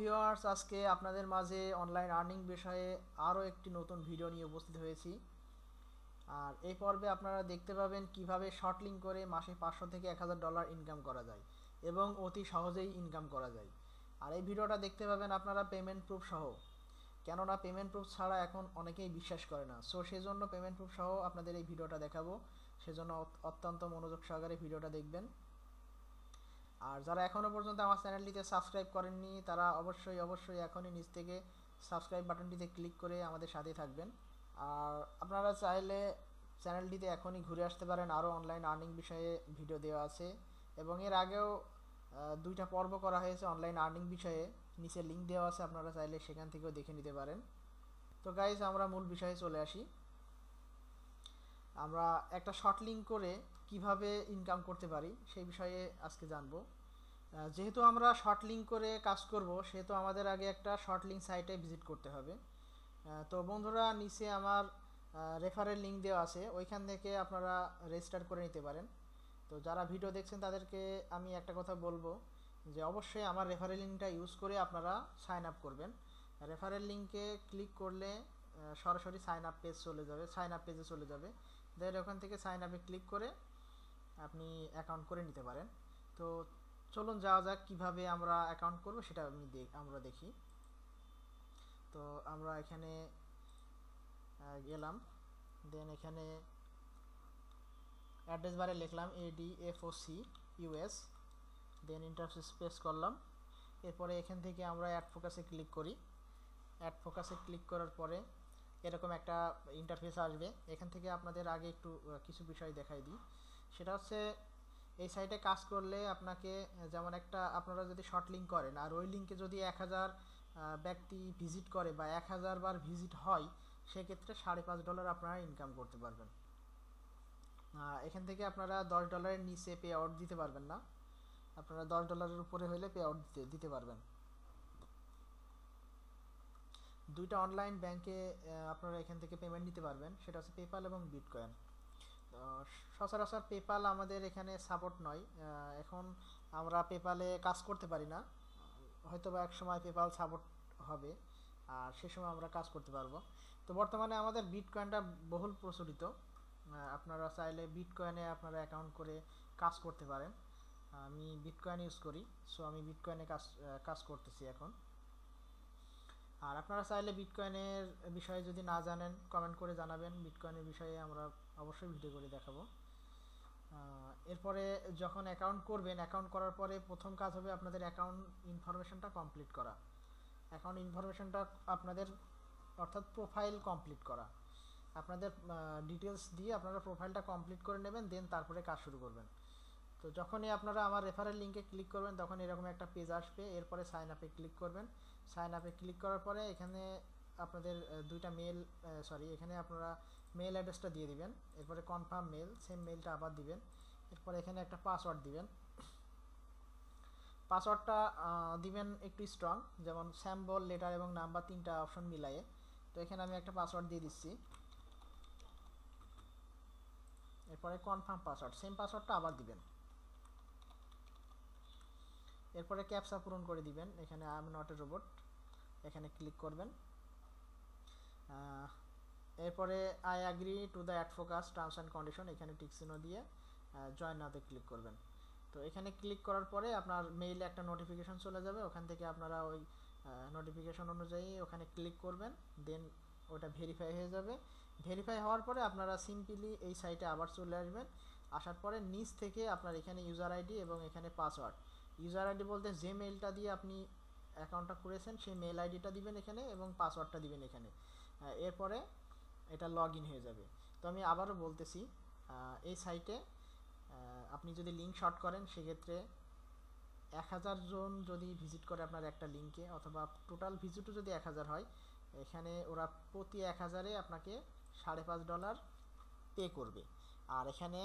Viewers আজকে আপনাদের মাঝে অনলাইন আর্নিং বিষয়ে আরও একটি নতুন ভিডিও নিয়ে উপস্থিত হয়েছি। আর এই পর্বে আপনারা দেখতে পাবেন কীভাবে শর্ট লিঙ্ক করে মাসে পাঁচশো থেকে এক হাজার ডলার ইনকাম করা যায় এবং অতি সহজেই ইনকাম করা যায়। আর এই ভিডিওটা দেখতে পাবেন আপনারা পেমেন্ট প্রুফ সহ। কেননা পেমেন্ট প্রুফ ছাড়া এখন অনেকেই বিশ্বাস করে না। সো সেজন্য পেমেন্ট প্রুফ সহ আপনাদের এই ভিডিওটা দেখাবো। সেজন্য অত্যন্ত মনোযোগ সহকারে ভিডিওটা দেখবেন। আর যারা এখনও পর্যন্ত আমার চ্যানেলটিতে সাবস্ক্রাইব করেননি, তারা অবশ্যই অবশ্যই এখনই নিচ থেকে সাবস্ক্রাইব বাটনটিতে ক্লিক করে আমাদের সাথে থাকবেন। আর আপনারা চাইলে চ্যানেলটিতে এখনই ঘুরে আসতে পারেন, আরও অনলাইন আর্নিং বিষয়ে ভিডিও দেওয়া আছে। এবং এর আগেও দুইটা পর্ব করা হয়েছে অনলাইন আর্নিং বিষয়ে, নিচে লিঙ্ক দেওয়া আছে, আপনারা চাইলে সেখান থেকেও দেখে নিতে পারেন। তো গাইজ আমরা মূল বিষয়ে চলে আসি। আমরা একটা শর্ট লিঙ্ক করে কীভাবে ইনকাম করতে পারি, সেই বিষয়ে আজকে জানব। যেহেতু আমরা শর্ট লিঙ্ক করে কাজ করব, সেহেতু আমাদের আগে একটা শর্ট লিঙ্ক সাইটে ভিজিট করতে হবে। তো বন্ধুরা, নিচে আমার রেফারেল লিঙ্ক দেওয়া আছে, ওইখান থেকে আপনারা রেজিস্টার করে নিতে পারেন। তো যারা ভিডিও দেখছেন, তাদেরকে আমি একটা কথা বলব, যে অবশ্যই আমার রেফারেল লিঙ্কটা ইউজ করে আপনারা সাইন আপ করবেন। রেফারেল লিঙ্কে ক্লিক করলে সরাসরি সাইন আপ পেজ চলে যাবে সাইন আপ পেজে চলে যাবে। দেন ওখান থেকে সাইন আপে ক্লিক করে আপনি অ্যাকাউন্ট করে নিতে পারেন। তো চলুন যাওয়া যাক কীভাবে আমরা অ্যাকাউন্ট করব, সেটা আমি আমরা দেখি। তো আমরা এখানে গেলাম। দেন এখানে অ্যাড্রেস বারে লিখলাম A D F O C U S then interface space করলাম। এরপরে এখান থেকে আমরা অ্যাড ফোকাসে ক্লিক করি। অ্যাড ফোকাসে ক্লিক করার পরে এরকম একটা ইন্টারফেস আসবে। এখান থেকে আপনাদের আগে একটু কিছু বিষয় দেখাই দিই। সেটা হচ্ছে এই সাইটে কাজ করলে আপনাকে, যেমন একটা, আপনারা যদি শর্ট লিঙ্ক করেন, আর ওই লিঙ্কে যদি এক হাজার ব্যক্তি ভিজিট করে বা এক হাজার বার ভিজিট হয়, সেক্ষেত্রে সাড়ে পাঁচ ডলার আপনারা ইনকাম করতে পারবেন। এখান থেকে আপনারা দশ ডলারের নিচে পে আউট দিতে পারবেন না। আপনারা দশ ডলারের উপরে হলে পে আউট দিতে দিতে পারবেন। দুইটা অনলাইন ব্যাংকে আপনারা এখান থেকে পেমেন্ট নিতে পারবেন। সেটা হচ্ছে পেপাল এবং বিটকয়েন সচরাচর পেপাল আমাদের এখানে সাপোর্ট নয়। এখন আমরা পেপালে কাজ করতে পারি না। হয়তো বা এক সময় পেপাল সাপোর্ট হবে, আর সে সময় আমরা কাজ করতে পারব। তো বর্তমানে আমাদের বিটকয়েনটা বহুল প্রচলিত। আপনারা চাইলে বিটকয়েনে আপনারা অ্যাকাউন্ট করে কাজ করতে পারেন। আমি বিটকয়েন ইউজ করি সো আমি বিটকয়েনে কাজ কাজ করতেছি এখন। আর আপনারা চাইলে বিটকয়েনের বিষয়ে যদি না জানেন কমেন্ট করে জানাবেন। বিটকয়েনের বিষয়ে আমরা অবশ্যই ভিডিও করে দেখাবো। এরপরে যখন অ্যাকাউন্ট করবেন অ্যাকাউন্ট করার পরে প্রথম কাজ হবে আপনাদের অ্যাকাউন্ট ইনফরমেশনটা কমপ্লিট করা। অ্যাকাউন্ট ইনফরমেশনটা আপনাদের অর্থাৎ প্রোফাইল কমপ্লিট করা। আপনাদের ডিটেলস দিয়ে আপনারা প্রোফাইলটা কমপ্লিট করে নেবেন দেন তারপরে কাজ শুরু করবেন। তো যখনই আপনারা আমার রেফারেল লিঙ্কে ক্লিক করবেন, তখন এরকম একটা পেজ আসবে। এরপরে সাইন আপে ক্লিক করবেন। সাইন আপে ক্লিক করার পরে এখানে আপনাদের দুইটা মেল সরি এখানে আপনারা মেল অ্যাড্রেসটা দিয়ে দিবেন। এরপরে কনফার্ম মেল সেম মেলটা আবার দিবেন। এরপরে এখানে একটা পাসওয়ার্ড দিবেন। পাসওয়ার্ডটা দিবেন একটু স্ট্রং যেমন স্যাম্বল লেটার এবং নাম্বার তিনটা অপশন মিলায়ে। তো এখানে আমি একটা পাসওয়ার্ড দিয়ে দিচ্ছি। এরপরে কনফার্ম পাসওয়ার্ড সেম পাসওয়ার্ডটা আবার দিবেন। এরপরে ক্যাপসা পূরণ করে দিবেন। এখানে I am not a robot এখানে ক্লিক করবেন। এরপরে I agree to the ad focus terms and condition এখানে টিকসিনো দিয়ে জয়েন নাতে ক্লিক করবেন। তো এখানে ক্লিক করার পরে আপনার মেইলে একটা নোটিফিকেশন চলে যাবে, ওখান থেকে আপনারা ওই নোটিফিকেশন অনুযায়ী ওখানে ক্লিক করবেন দেন ওটা ভেরিফাই হয়ে যাবে। ভেরিফাই হওয়ার পরে আপনারা সিম্পলি এই সাইটে আবার চলে আসবেন। আসার পরে নিচ থেকে আপনার এখানে ইউজার আইডি এবং এখানে পাসওয়ার্ড ইউজার আইডি বলতে যে মেলটা দিয়ে আপনি অ্যাকাউন্টটা করেছেন সেই মেল আইডিটা দিবেন এখানে এবং পাসওয়ার্ডটা দিবেন এখানে। এরপরে এটা লগ হয়ে যাবে। তো আমি আবারও বলতেছি এই সাইটে আপনি যদি লিঙ্ক শর্ট করেন, সেক্ষেত্রে এক হাজার জন যদি ভিজিট করে আপনার একটা লিঙ্কে অথবা টোটাল ভিজিটও যদি এক হাজার হয়, এখানে ওরা প্রতি এক হাজারে আপনাকে সাড়ে পাঁচ ডলার পে করবে। আর এখানে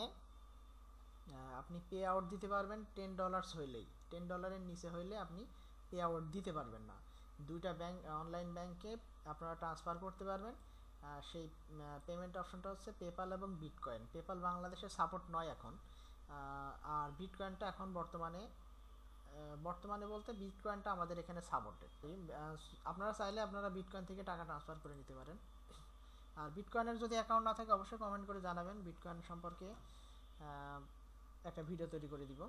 আপনি পে আউট দিতে পারবেন টেন ডলার্স হইলেই। টেন ডলারের নিচে হইলে আপনি পে আউট দিতে পারবেন না। দুইটা ব্যাংক অনলাইন ব্যাংকে আপনারা ট্রান্সফার করতে পারবেন। সেই পেমেন্ট অপশনটা হচ্ছে পেপাল এবং বিটকয়েন পেপাল বাংলাদেশে সাপোর্ট নয় এখন। আর বিটকয়েনটা এখন বর্তমানে বর্তমানে বলতে বিটকয়েনটা আমাদের এখানে সাপোর্টেড আপনারা চাইলে আপনারা বিটকয়েন থেকে টাকা ট্রান্সফার করে নিতে পারেন। আর বিটকয়েনের যদি অ্যাকাউন্ট না থাকে, অবশ্যই কমেন্ট করে জানাবেন। বিটকয়েন সম্পর্কে একটা ভিডিও তৈরি করে দিব।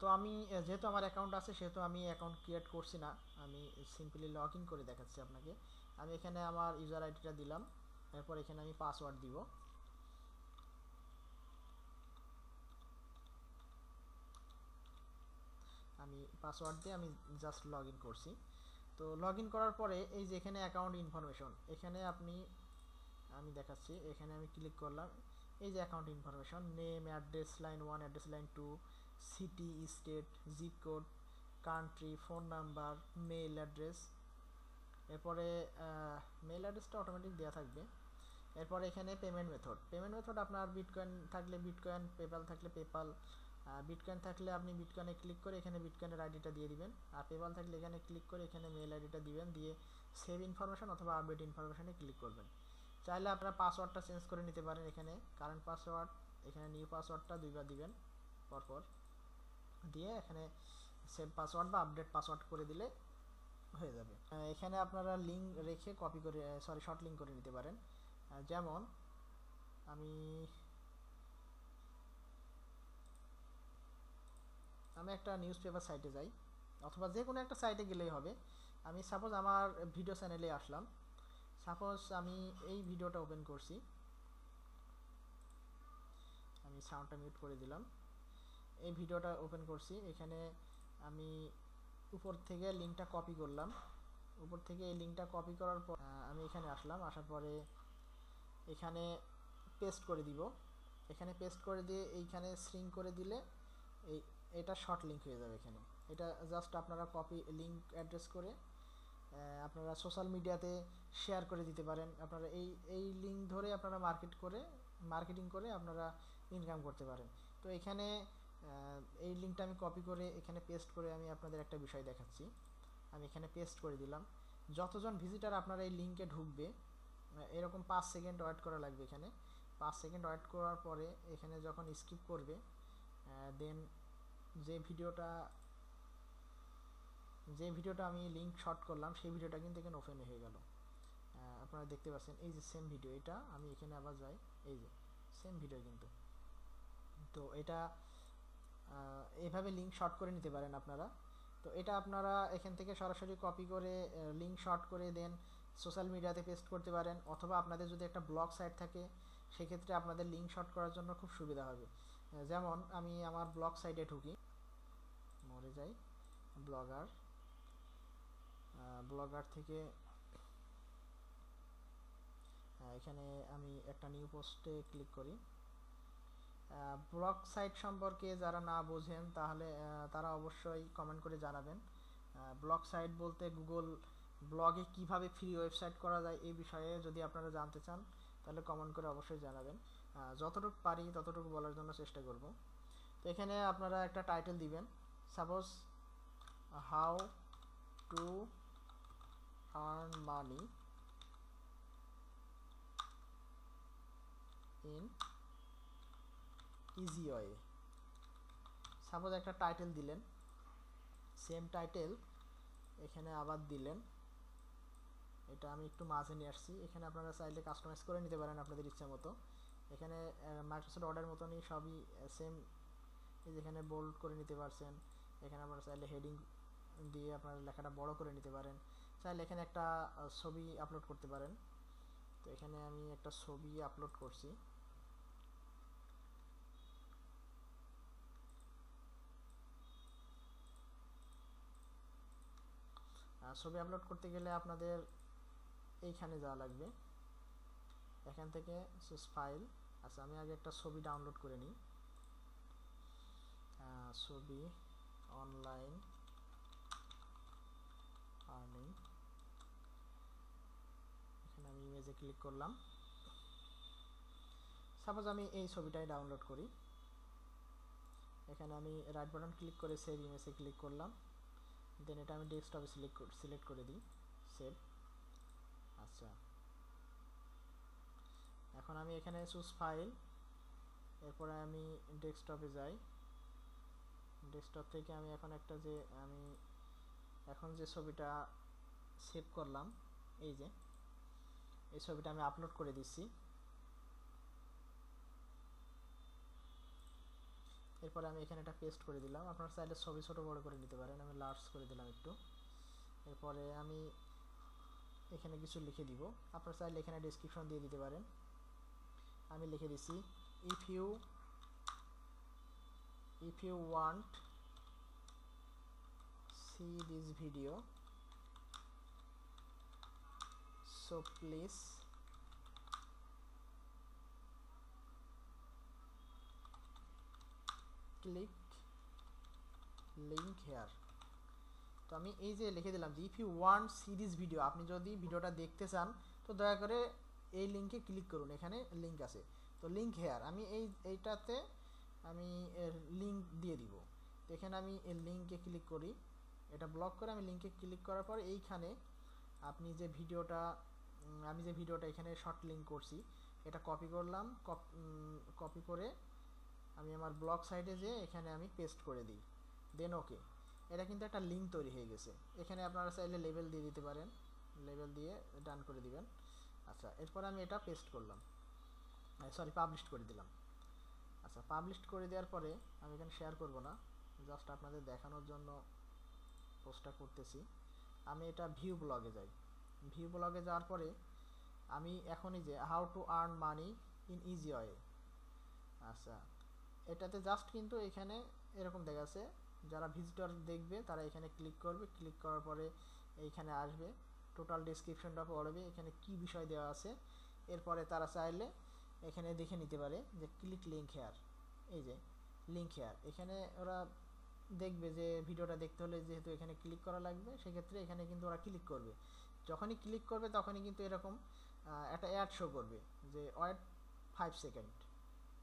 তো আমি, যেহেতু আমার অ্যাকাউন্ট আছে, সেহেতু আমি অ্যাকাউন্ট ক্রিয়েট করছি না। আমি সিম্পলি লগ ইন করে দেখাচ্ছি আপনাকে। আমি এখানে আমার ইউজার আইডিটা দিলাম। এরপর এখানে আমি পাসওয়ার্ড দিব। আমি পাসওয়ার্ড দিয়ে আমি জাস্ট লগ করছি। তো লগ করার পরে এই যে এখানে অ্যাকাউন্ট ইনফরমেশন এখানে আপনি, আমি দেখাচ্ছি, এখানে আমি ক্লিক করলাম। এই যে account information name address line one address line two city state zip code country phone number mail address এরপরে মেইল অ্যাড্রেসটা অটোমেটিক দেওয়া থাকবে। এরপরে এখানে পেমেন্ট মেথড পেমেন্ট মেথড আপনার বিটকয়েন থাকলে বিটকয়েন পেপাল থাকলে পেপাল বিটকয়েন থাকলে আপনি বিটকয়েনে ক্লিক করে এখানে বিটকয়েনের আইডিটা দিয়ে দিবেন। আর পেপাল থাকলে এখানে ক্লিক করে এখানে মেল আইডিটা দিবেন, দিয়ে সেভ ইনফরমেশন অথবা আপডেট ইনফরমেশনে ক্লিক করবেন। চাইলে আপনারা পাসওয়ার্ডটা চেঞ্জ করে নিতে পারেন এখানে। কারেন্ট পাসওয়ার্ড এখানে নিউ পাসওয়ার্ডটা দুইবার দিবেন, পরপর। দিয়ে এখানে সেভ পাসওয়ার্ড বা আপডেট পাসওয়ার্ড করে দিলে হয়ে যাবে। এখানে আপনারা লিঙ্ক রেখে কপি করে সরি শর্ট লিঙ্ক করে নিতে পারেন। যেমন, আমি আমি একটা নিউজ পেপার সাইটে যাই, অথবা যে কোনো একটা সাইটে গেলেই হবে। আমি সাপোজ আমার ভিডিও চ্যানেলে আসলাম। সাপোজ আমি এই ভিডিওটা ওপেন করছি। আমি সাউন্ডটা মিউট করে দিলাম। এই ভিডিওটা ওপেন করছি। এখানে আমি উপর থেকে লিঙ্কটা কপি করলাম। উপর থেকে এই লিঙ্কটা কপি করার পর আমি এখানে আসলাম। আসার পরে এখানে পেস্ট করে দিব। এখানে পেস্ট করে দিয়ে এইখানে স্ট্রিং করে দিলে এই, এটা শর্ট লিঙ্ক হয়ে যাবে এখানে। এটা জাস্ট আপনারা কপি লিঙ্ক অ্যাড্রেস করে আপনারা সোশ্যাল মিডিয়াতে শেয়ার করে দিতে পারেন। আপনারা এই এই লিঙ্ক ধরে আপনারা মার্কেট করে মার্কেটিং করে আপনারা ইনকাম করতে পারেন। তো এখানে এই লিঙ্কটা আমি কপি করে এখানে পেস্ট করে আমি আপনাদের একটা বিষয় দেখাচ্ছি। আমি এখানে পেস্ট করে দিলাম। যতজন ভিজিটার আপনারা এই লিঙ্কে ঢুকবে এরকম পাঁচ সেকেন্ড ওয়েট করা লাগবে এখানে। পাঁচ সেকেন্ড ওয়েট করার পরে এখানে যখন স্কিপ করবে দেন যে ভিডিওটা যে ভিডিওটা আমি লিঙ্ক শর্ট করলাম, সেই ভিডিওটা কিন্তু এখানে ওপেন হয়ে গেল। আপনারা দেখতে পাচ্ছেন, এই যে সেম ভিডিও এটা আমি এখানে আবার যাই, এই যে সেম ভিডিও কিন্তু। তো এটা আহ, এইভাবে লিঙ্ক শর্ট করে নিতে পারেন আপনারা। তো এটা আপনারা এখান থেকে সরাসরি কপি করে লিঙ্ক শর্ট করে দেন সোশ্যাল মিডিয়াতে পেস্ট করতে পারেন অথবা আপনাদের যদি একটা ব্লগ সাইট থাকে সেক্ষেত্রে আপনাদের লিঙ্ক শর্ট করার জন্য খুব সুবিধা হবে। যেমন আমি আমার ব্লগ সাইটে ঢুকি। মরে যাই। ব্লগার ব্লগার থেকে এখানে আমি একটা নিউ পোস্টে ক্লিক করি। ব্লগ সাইট সম্পর্কে যারা না বোঝেন, তাহলে তারা অবশ্যই কমেন্ট করে জানাবেন। ব্লগ সাইট বলতে গুগল ব্লগে কীভাবে ফ্রি ওয়েবসাইট করা যায় এই বিষয়ে যদি আপনারা জানতে চান, তাহলে কমেন্ট করে অবশ্যই জানাবেন। যতটুকু পারি ততটুকু বলার জন্য চেষ্টা করব। তো এখানে আপনারা একটা টাইটেল দিবেন। Suppose how to earn money in easy way suppose একটা টাইটেল দিলেন সেম টাইটেল এখানে আবার দিলেন। এটা আমি একটু মাঝে নিয়ে আসছি। এখানে আপনারা চাইলে কাস্টমাইজ করে নিতে পারেন আপনাদের ইচ্ছা মতো। এখানে মাইক্রোসফট অর্ডার মতনই সবই সেম যেখানে বোল্ড করে নিতে পারছেন। এখানে আপনারা চাইলে হেডিং দিয়ে আপনারা লেখাটা বড় করে নিতে পারেন। চাইলে এখানে একটা ছবি আপলোড করতে পারেন। তো এখানে আমি একটা ছবি আপলোড করছি। ছবি আপলোড করতে গেলে আপনাদের এইখানে যাওয়া লাগবে। এখান থেকে ফাইল আচ্ছা আমি আগে একটা ছবি ডাউনলোড করে নিই। ছবি অনলাইন আর্নিং এখানে আমি ইমেজে ক্লিক করলাম। সাপোজ আমি এই ছবিটাই ডাউনলোড করি। এখানে আমি রাইট বাটন ক্লিক করে সেভ ইমেজে ক্লিক করলাম। দেন এটা আমি ডেস্কটপে সিলেক্ট সিলেক্ট করে দিই সেভ আচ্ছা। এখন আমি এখানে চুজ ফাইল এরপরে আমি ডেস্কটপে যাই। ডেস্কটপ থেকে আমি এখন একটা যে, আমি এখন যে ছবিটা সেভ করলাম, এই যে, এই ছবিটা আমি আপলোড করে দিচ্ছি এরপরে আমি এখানে একটা পেস্ট করে দিলাম। আপনারা চাইলে ছবি ছোট বড় করে নিতে পারেন, আমি লার্জ করে দিলাম একটু। এরপরে আমি এখানে কিছু লিখে দিব। আপনারা চাইলে এখানে ডিসক্রিপশন দিয়ে দিতে পারেন। আমি লিখে দিছি if you if you want see this video so please click link here. তো আমি এই যে লিখে দিলাম যে if you want series video আপনি যদি ভিডিওটা দেখতে চান, তো দয়া করে এই লিঙ্কে ক্লিক করুন। এখানে লিঙ্ক আছে। তো লিঙ্ক হেয়ার আমি এই, এইটাতে আমি লিঙ্ক দিয়ে দিব। তো এখানে আমি এর লিঙ্কে ক্লিক করি। এটা ব্লক করে আমি লিঙ্কে ক্লিক করার পর এইখানে আপনি যে ভিডিওটা আমি যে ভিডিওটা এখানে শর্ট লিঙ্ক করছি, এটা কপি করলাম। কপি করে আমি আমার ব্লক সাইডে যে এখানে আমি পেস্ট করে দিই। দেন ওকে এটা কিন্তু একটা লিঙ্ক তৈরি হয়ে গেছে। এখানে আপনারা চাইলে লেভেল দিয়ে দিতে পারেন। লেভেল দিয়ে ডান করে দিবেন। আচ্ছা এরপর আমি এটা পেস্ট করলাম। সরি পাবলিশ করে দিলাম। আচ্ছা পাবলিশ করে দেওয়ার পরে আমি এখানে শেয়ার করব না। জাস্ট আপনাদের দেখানোর জন্য পোস্টটা করতেছি। আমি এটা ভিউ ব্লগে যাই। ভিউ ব্লগে যাওয়ার পরে আমি এখনই যে how to earn money in easy way আচ্ছা এটাতে জাস্ট কিন্তু এখানে এরকম দেখাচ্ছে, যারা ভিজিটর দেখবে তারা এখানে ক্লিক করবে ক্লিক করার পরে এইখানে আসবে টোটাল ডিসক্রিপশনটা পড়বে, এখানে কি বিষয় দেওয়া আছে, এরপরে তারা চাইলে এখানে দেখে নিতে পারে যে ক্লিক লিঙ্ক হেয়ার এই যে লিঙ্ক হেয়ার এখানে ওরা দেখবে যে ভিডিওটা দেখতে হলে যেহেতু এখানে ক্লিক করা লাগবে, সেক্ষেত্রে এখানে কিন্তু ওরা ক্লিক করবে। যখনই ক্লিক করবে তখনই কিন্তু এরকম একটা অ্যাড শো করবে যে wait five second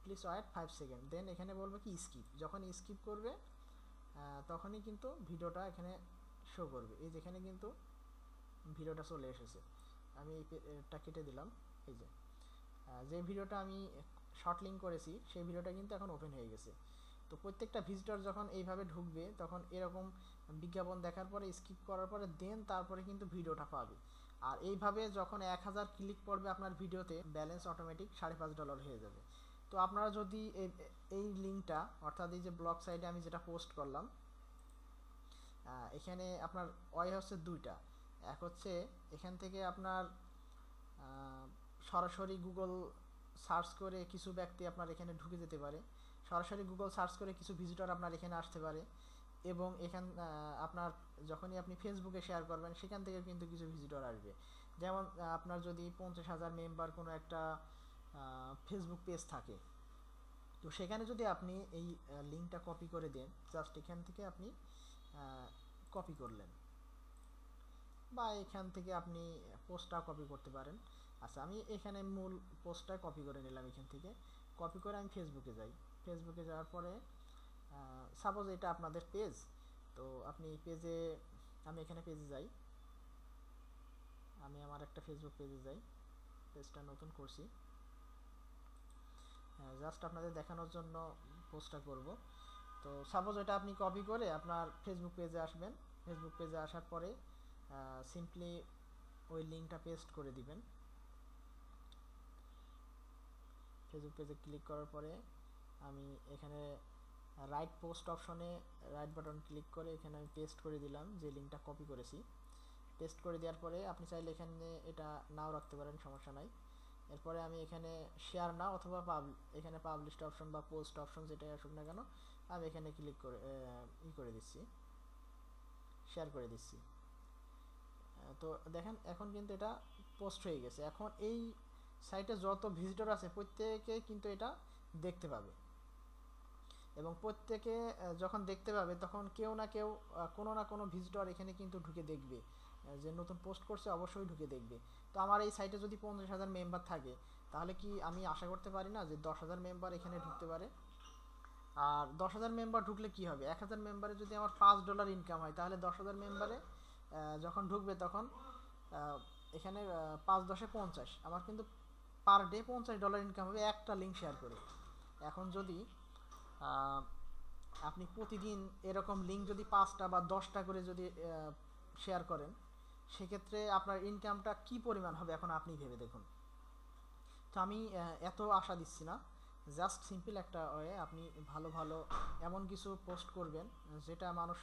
please wait five second then এখানে বলবে কি স্কিপ যখন স্কিপ করবে তখনই কিন্তু ভিডিওটা এখানে শো করবে। এই যেখানে কিন্তু ভিডিওটা চলে এসেছে। আমি এইটা কেটে দিলাম। এই যে যে ভিডিওটা আমি শর্ট লিঙ্ক করেছি, সেই ভিডিওটা কিন্তু এখন ওপেন হয়ে গেছে। তো প্রত্যেকটা ভিজিটর যখন এইভাবে ঢুকবে, তখন এরকম বিজ্ঞাপন দেখার পরে স্কিপ করার পরে দেন তারপরে কিন্তু ভিডিওটা পাবে। আর এইভাবে যখন এক হাজার ক্লিক পড়বে আপনার ভিডিওতে ব্যালেন্স অটোমেটিক সাড়ে পাঁচ ডলার হয়ে যাবে। তো আপনারা যদি এই লিঙ্কটা, অর্থাৎ এই যে ব্লগ সাইডে আমি যেটা পোস্ট করলাম এখানে আপনার ওয়ে হচ্ছে দুইটা। এক হচ্ছে এখান থেকে আপনার সরাসরি গুগল সার্চ করে কিছু ব্যক্তি আপনার এখানে ঢুকে যেতে পারে। সরাসরি গুগল সার্চ করে কিছু ভিজিটর আপনার এখানে আসতে পারে। এবং এখান আপনার যখনই আপনি ফেসবুকে শেয়ার করবেন, সেখান থেকে কিন্তু কিছু ভিজিটর আসবে। যেমন আপনার যদি পঞ্চাশ হাজার মেম্বার কোনো একটা ফেসবুক পেজ থাকে। তো সেখানে যদি আপনি এই লিঙ্কটা কপি করে দেন জাস্ট এখান থেকে আপনি কপি করলেন। বা এখান থেকে আপনি পোস্টটা কপি করতে পারেন। আচ্ছা আমি এখানে মূল পোস্টটা কপি করে নিলাম এখান থেকে। কপি করে আমি ফেসবুকে যাই। ফেসবুকে যাওয়ার পরে সাপোজ এটা আপনাদের পেজ তো আপনি পেজে আমি এখানে পেজে যাই। আমি আমার একটা ফেসবুক পেজে যাই। পেজটা নতুন করছি। জাস্ট আপনাদের দেখানোর জন্য পোস্টটা করব। তো সাপোজ এটা আপনি কপি করে আপনার ফেসবুক পেজে আসবেন। ফেসবুক পেজে আসার পরে সিম্পলি ওই লিঙ্কটা পেস্ট করে দিবেন। ফেসবুক পেজে ক্লিক করার পরে আমি এখানে রাইট পোস্ট অপশনে রাইট বাটন ক্লিক করে এখানে আমি পেস্ট করে দিলাম যে লিঙ্কটা কপি করেছি। পেস্ট করে দেওয়ার পরে আপনি চাইলে এখানে এটা নাও রাখতে পারেন, সমস্যা নাই। এরপরে আমি এখানে শেয়ার না অথবা এখানে পাবলিশড অপশন বা পোস্ট অপশন যেটাই আসুক না কেন, আমি এখানে ক্লিক করে ই করে দিচ্ছি। শেয়ার করে দিচ্ছি। তো দেখেন, এখন কিন্তু এটা পোস্ট হয়ে গেছে। এখন এই সাইটে যত ভিজিটর আছে, প্রত্যেকে কিন্তু এটা দেখতে পাবে। এবং প্রত্যেকে যখন দেখতে পাবে, তখন কেউ না কেউ কোনো না কোনো ভিজিটর এখানে কিন্তু ঢুকে দেখবে। যে নতুন পোস্ট করছে অবশ্যই ঢুকে দেখবে। তো আমার এই সাইটে যদি পঞ্চাশ হাজার মেম্বার থাকে, তাহলে কি আমি আশা করতে পারি না যে দশ হাজার মেম্বার এখানে ঢুকতে পারে? আর দশ হাজার মেম্বার ঢুকলে কি হবে? এক হাজার মেম্বারে যদি আমার পাঁচ ডলার ইনকাম হয়, তাহলে দশ হাজার মেম্বারে যখন ঢুকবে তখন এখানে পাঁচ দশে পঞ্চাশ। আমার কিন্তু পার ডে পঞ্চাশ ডলার ইনকাম হবে একটা লিঙ্ক শেয়ার করে। এখন যদি আপনি প্রতিদিন এরকম লিঙ্ক যদি পাঁচটা বা দশটা করে যদি শেয়ার করেন সেক্ষেত্রে আপনার ইনকামটা কি পরিমাণ হবে এখন আপনি ভেবে দেখুন। তো আমি এত আশা দিচ্ছি না। জাস্ট সিম্পল একটা ওয়ে আপনি ভালো ভালো এমন কিছু পোস্ট করবেন, যেটা মানুষ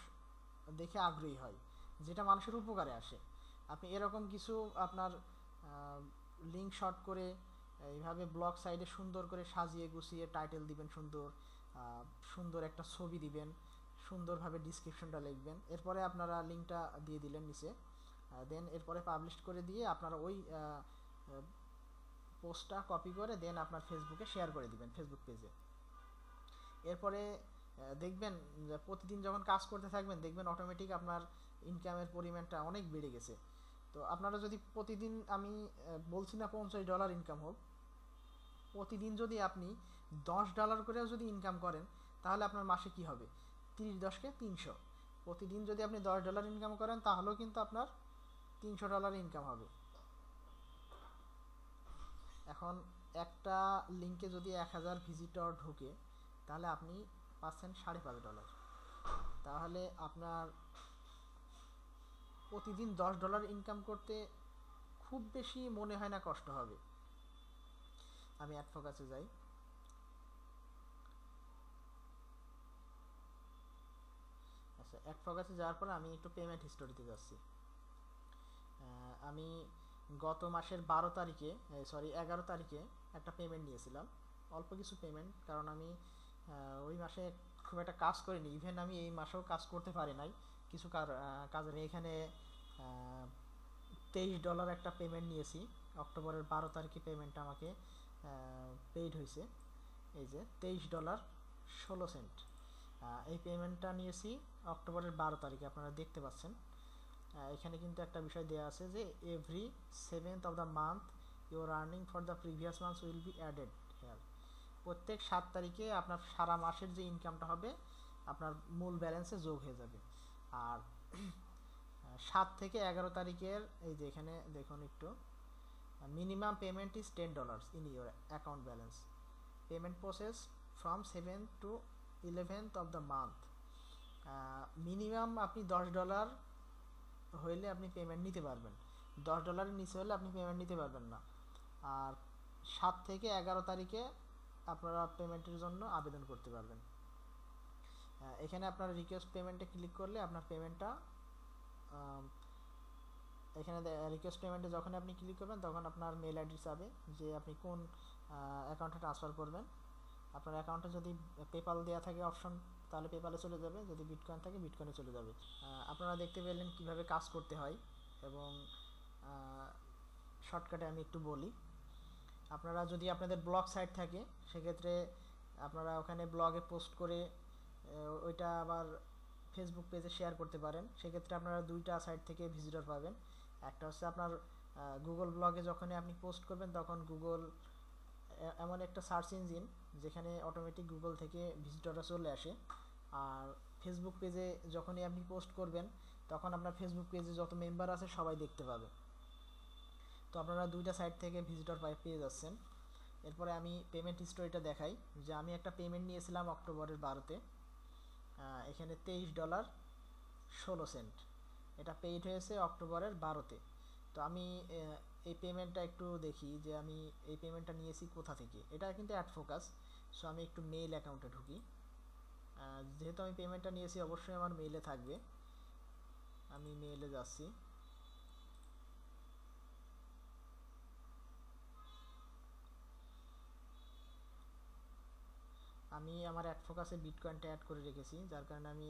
দেখে আগ্রহী হয়, যেটা মানুষের উপকারে আসে। আপনি এরকম কিছু আপনার লিঙ্ক শর্ট করে, এইভাবে ব্লগ সাইডে সুন্দর করে সাজিয়ে গুছিয়ে টাইটেল দিবেন সুন্দর সুন্দর একটা ছবি দিবেন, সুন্দরভাবে ডিসক্রিপশনটা লিখবেন। এরপরে আপনারা লিঙ্কটা দিয়ে দিলেন নিচে। দেন এরপরে পাবলিশ করে দিয়ে আপনারা ওই পোস্টটা কপি করে দেন আপনার ফেসবুকে শেয়ার করে দিবেন ফেসবুক পেজে এরপরে দেখবেন প্রতিদিন যখন কাজ করতে থাকবেন, দেখবেন অটোমেটিক আপনার ইনকামের পরিমাণটা অনেক বেড়ে গেছে। তো আপনারা যদি প্রতিদিন আমি বলছি না পঞ্চাশ ডলার ইনকাম হোক, প্রতিদিন যদি আপনি দশ ডলার করেও যদি ইনকাম করেন, তাহলে আপনার মাসে কি হবে? তিরিশ দশকে তিনশো। প্রতিদিন যদি আপনি দশ ডলার ইনকাম করেন, তাহলেও কিন্তু আপনার তিনশো ডলার ইনকাম হবে। এখন একটা লিঙ্কে যদি এক হাজার ভিজিটর ঢোকে, তাহলে আপনি পাচ্ছেন সাড়ে পাঁচ ডলার তাহলে আপনার প্রতিদিন দশ ডলার ইনকাম করতে খুব বেশি মনে হয় না কষ্ট হবে। আমি অ্যাড ফোকাসে যাই। আচ্ছা অ্যাড ফোকাসে যাওয়ার পর আমি একটু পেমেন্ট হিস্টোরিতে যাচ্ছি। আমি গত মাসের বারো তারিখে সরি এগারো তারিখে একটা পেমেন্ট নিয়েছিলাম। অল্প কিছু পেমেন্ট কারণ আমি ওই মাসে খুব একটা কাজ করিনি। ইভেন আমি এই মাসেও কাজ করতে পারি নাই। কিছু কাজের এখানে তেইশ ডলার একটা পেমেন্ট নিয়েছি। অক্টোবরের বারো তারিখে পেমেন্টটা আমাকে পেইড হয়েছে। এই যে, তেইশ ডলার ষোলো সেন্ট এই পেমেন্টটা নিয়েছি অক্টোবরের বারো তারিখে, আপনারা দেখতে পাচ্ছেন। এখানে কিন্তু একটা বিষয় দেওয়া আছে যে every seventh of the month your earning for the previous month will be added here প্রত্যেক সাত তারিখে আপনার সারা মাসের যে ইনকামটা হবে, আপনার মূল ব্যালেন্সে যোগ হয়ে যাবে। আর সাত থেকে এগারো তারিখের, এই যে এখানে দেখুন একটু minimum payment is ten dollars in your account balance payment process from seventh to eleventh of the month minimum আপনি দশ ডলার হইলে আপনি পেমেন্ট নিতে পারবেন। দশ ডলারের নিচে হলে আপনি পেমেন্ট নিতে পারবেন না। আর সাত থেকে এগারো তারিখে আপনারা পেমেন্টের জন্য আবেদন করতে পারবেন। এখানে আপনার রিকোয়েস্ট পেমেন্টে ক্লিক করলে আপনার পেমেন্টটা এখানে রিকোয়েস্ট পেমেন্টে যখন আপনি ক্লিক করবেন, তখন আপনার মেল আইডি চাবে যে আপনি কোন অ্যাকাউন্টে ট্রান্সফার করবেন। আপনার অ্যাকাউন্টে যদি পেপাল দেওয়া থাকে অপশন তাহলে পেপালে চলে যাবে। যদি বিটকয়েন থাকে বিটকয়েনে চলে যাবে। আপনারা দেখতে পেলেন কীভাবে কাজ করতে হয় এবং শর্টকাটে আমি একটু বলি। আপনারা যদি আপনাদের ব্লগ সাইট থাকে, সেক্ষেত্রে আপনারা ওখানে ব্লগে পোস্ট করে ওইটা আবার ফেসবুক পেজে শেয়ার করতে পারেন। সেক্ষেত্রে আপনারা দুইটা সাইট থেকে ভিজিটর পাবেন। একটা হচ্ছে আপনার গুগল ব্লগে যখনই আপনি পোস্ট করবেন, তখন গুগল এমন একটা সার্চ ইঞ্জিন যেখানে অটোমেটিক গুগল থেকে ভিজিটররা চলে আসে। আর ফেসবুক পেজে যখনই আপনি পোস্ট করবেন, তখন আপনার ফেসবুক পেজে যত মেম্বার আছে সবাই দেখতে পাবে। তো আপনারা দুইটা সাইট থেকে ভিজিটর পাই পেয়ে যাচ্ছেন। এরপরে আমি পেমেন্ট হিস্টোরিটা দেখাই। যে আমি একটা পেমেন্ট নিয়েছিলাম অক্টোবরের বারোতে। এখানে তেইশ ডলার ষোলো সেন্ট এটা পেইড হয়েছে অক্টোবরের বারোতে। তো আমি এই পেমেন্টটা একটু দেখি যে আমি এই পেমেন্টটা নিয়েছি কোথা থেকে। এটা কিন্তু অ্যাড ফোকাস সো আমি একটু মেইল অ্যাকাউন্টে ঢুকি। যেহেতু আমি পেমেন্টটা নিয়েছি, অবশ্যই আমার মেইলে থাকবে। আমি মেইলে যাচ্ছি। আমি আমার অ্যাড ফোকাসে বিটকয়েনটা অ্যাড করে রেখেছি, যার কারণে আমি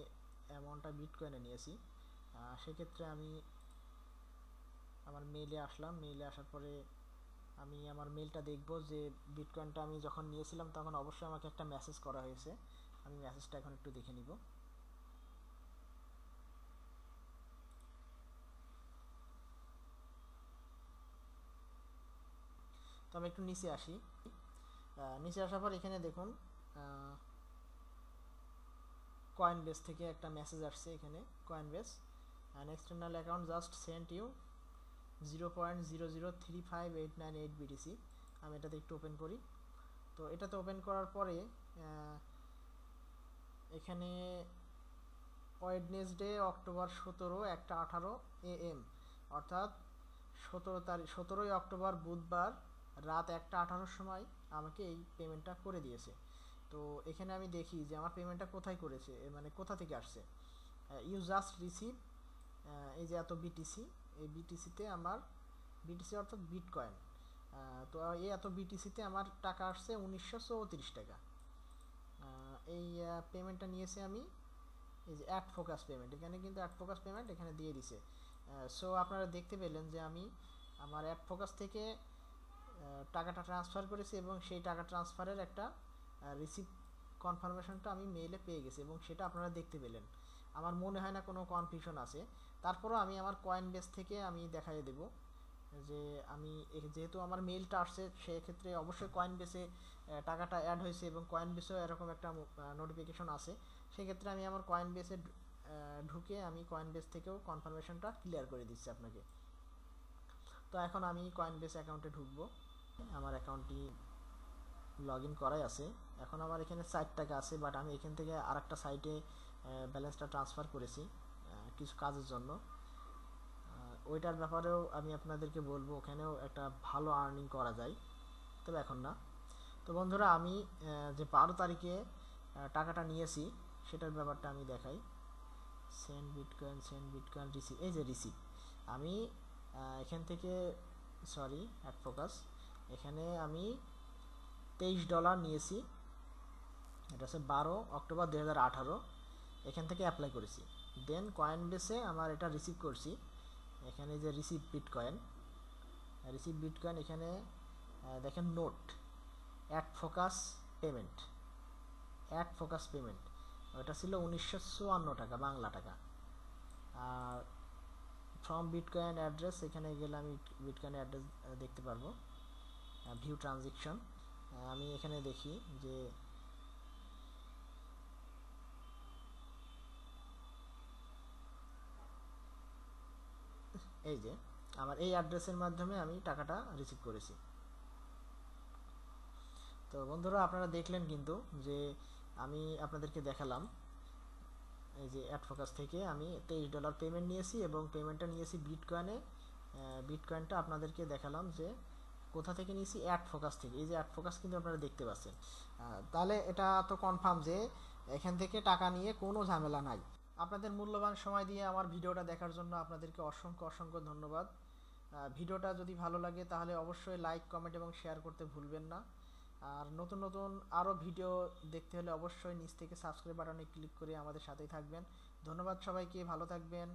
অ্যামাউন্টটা বিটকয়েনে নিয়েছি। সেক্ষেত্রে আমি আমার মেইলে আসলাম। মেইলে আসার পরে আমি আমার মেইলটা দেখব যে বিটকয়েনটা আমি যখন নিয়েছিলাম, তখন অবশ্যই আমাকে একটা মেসেজ করা হয়েছে। আমি মেসেজটা এখন একটু দেখে নিব। তো আমি একটু নিচে আসি। নিচে আসার পর এখানে দেখুন কয়েন বেস থেকে একটা মেসেজ আসছে এখানে Coinbase an external account just sent you zero point zero zero three five eight nine eight BTC আমি এটাতে একটু ওপেন করি। তো এটাতে ওপেন করার পরে এখানে ওয়েডনেসডে, অক্টোবর সতেরো, একটা আঠারো এ এম। অর্থাৎ সতেরো তারিখ, সতেরোই অক্টোবর বুধবার রাত একটা আঠারোর সময় আমাকে এই পেমেন্টটা করে দিয়েছে। তো এখানে আমি দেখি যে আমার পেমেন্টটা কোথায় করেছে মানে কোথা থেকে আসছে। ইউ জাস্ট রিসিভ এই যে এত বিটিসি এই বিটিসিতে আমার বিটিসি অর্থাৎ বিটকয়েন তো এই এত বিটিসিতে আমার টাকা আসছে উনিশশো চৌত্রিশ টাকা। এই পেমেন্টটা নিয়েছি আমি। এই যে অ্যাড ফোকাস পেমেন্ট এখানে কিন্তু অ্যাড ফোকাস পেমেন্ট এখানে দিয়ে দিছে। সো আপনারা দেখতে পেলেন যে আমি আমার অ্যাড ফোকাস থেকে টাকাটা ট্রান্সফার করেছি এবং সেই টাকা ট্রান্সফারের একটা রিসিভ কনফার্মেশনটা আমি মেইলে পেয়ে গেছি এবং সেটা আপনারা দেখতে পেলেন। আমার মনে হয় না কোনো কনফিউশন আছে। তারপরও আমি আমার কয়েন বেস থেকে আমি দেখাই দেব। যে আমি যেহেতু আমার মেইলটা আসছে, সেক্ষেত্রে অবশ্যই কয়েন বেসে টাকাটা অ্যাড হয়েছে এবং কয়েন বেসেও এরকম একটা নোটিফিকেশন আছে। সেক্ষেত্রে আমি আমার কয়েন বেসে ঢুকে আমি কয়েন বেস থেকেও কনফার্মেশনটা ক্লিয়ার করে দিচ্ছি আপনাকে। তো এখন আমি কয়েন বেস অ্যাকাউন্টে ঢুকবো। আমার অ্যাকাউন্টটি লগ ইন করাই আছে। এখন আমার এখানে ষাট টাকা আছে বাট আমি এখান থেকে আর একটা সাইটে ব্যালেন্সটা ট্রান্সফার করেছি কিছু কাজের জন্য। ওইটার ব্যাপারেও আমি আপনাদেরকে বলব, ওখানেও একটা ভালো আর্নিং করা যায়। তবে এখন না। তো বন্ধুরা, আমি যে বারো তারিখে টাকাটা নিয়েছি, সেটার ব্যাপারটা আমি দেখাই। Send bitcoin send bitcoin receive এই যে রিসিভ আমি এখান থেকে সরি অ্যাট ফোকাস এখানে আমি তেইশ ডলার নিয়েছি। এটা হচ্ছে বারো অক্টোবর দু হাজার আঠারো। এখান থেকে অ্যাপ্লাই করেছি। দেন কয়েন বেসে আমার এটা রিসিভ করছি। এখানে যে receive bitcoin receive bitcoin এখানে দেখেন note ad focus payment ad focus payment ওটা ছিল উনিশশো চুয়ান্ন টাকা, বাংলা টাকা। আর ফ্রম বিটকয়েন অ্যাড্রেস এখানে গেলে আমি বিটকয়েন অ্যাড্রেস দেখতে পারব ভিউ ট্রানজেকশন আমি এখানে দেখি যে এই যে, আমার এই অ্যাড্রেসের মাধ্যমে আমি টাকাটা রিসিভ করেছি। তো বন্ধুরা, আপনারা দেখলেন কিন্তু যে আমি আপনাদেরকে দেখালাম, এই যে অ্যাডফোকাস থেকে আমি তেইশ ডলার পেমেন্ট নিয়েছি এবং পেমেন্টটা নিয়েছি বিটকয়েনে বিটকয়েনটা আপনাদেরকে দেখালাম যে কোথা থেকে নিয়েছি? অ্যাড ফোকাস থেকে। এই যে অ্যাড ফোকাস কিন্তু আপনারা দেখতে পাচ্ছেন। তাহলে এটা তো কনফার্ম যে এখান থেকে টাকা নিয়ে কোনো ঝামেলা নাই। আপনাদের মূল্যবান সময় দিয়ে আমার ভিডিওটা দেখার জন্য আপনাদেরকে অসংখ্য অসংখ্য ধন্যবাদ। ভিডিওটা যদি ভালো লাগে তাহলে অবশ্যই লাইক কমেন্ট এবং শেয়ার করতে ভুলবেন না। আর নতুন নতুন আরও ভিডিও দেখতে হলে অবশ্যই নিচ থেকে সাবস্ক্রাইব বাটনে ক্লিক করে আমাদের সাথেই থাকবেন। ধন্যবাদ সবাইকে, ভালো থাকবেন।